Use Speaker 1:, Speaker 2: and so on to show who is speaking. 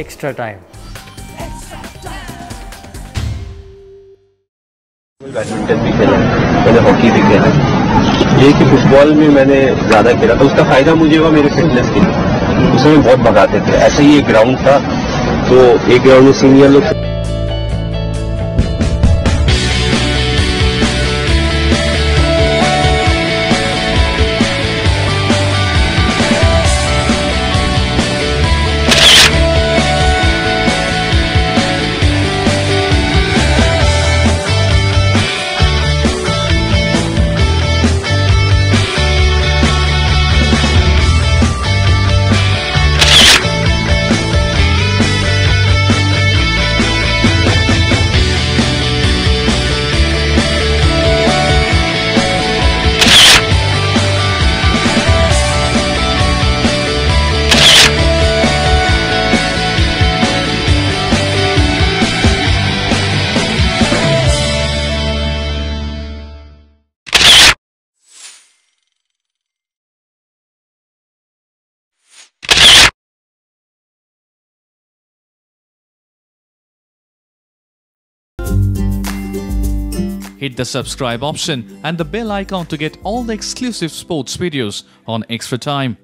Speaker 1: extra time
Speaker 2: badminton भी खेला मैंने हॉकी भी खेला ये कि फुटबॉल में मैंने ज़्यादा खेला तो उसका फ़ायदा मुझे हुआ मेरे फिटनेस के लिए। उसमें बहुत भगाते थे, ऐसे ही एक ग्राउंड था तो एक ग्राउंड में सीनियर लोग
Speaker 3: Hit the subscribe option and the bell icon to get all the exclusive sports videos on Extra Time.